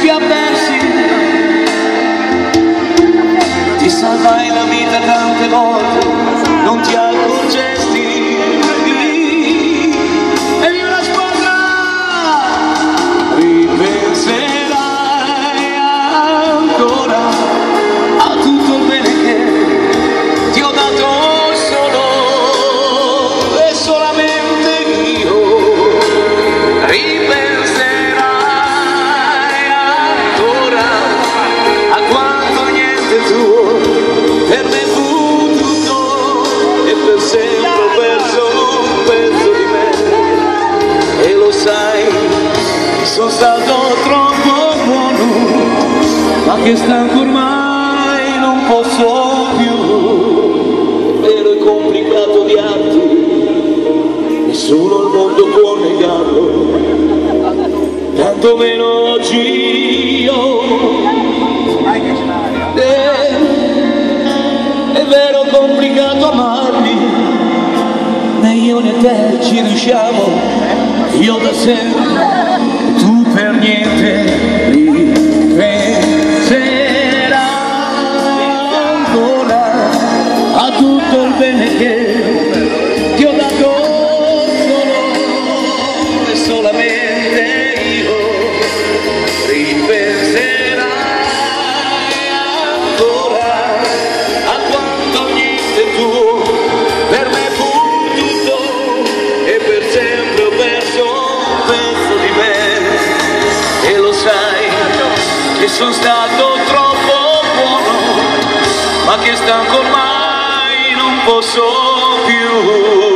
più avversi ti salvai la vita tante volte non ti ha stato troppo buono ma che stanco ormai non posso più. È vero e complicato di arte nessuno al mondo può negarlo tanto meno oggi io. Eh, è vero complicato amarli né io né te ci riusciamo io da sempre che sono stato troppo buono ma che stanco ormai non posso più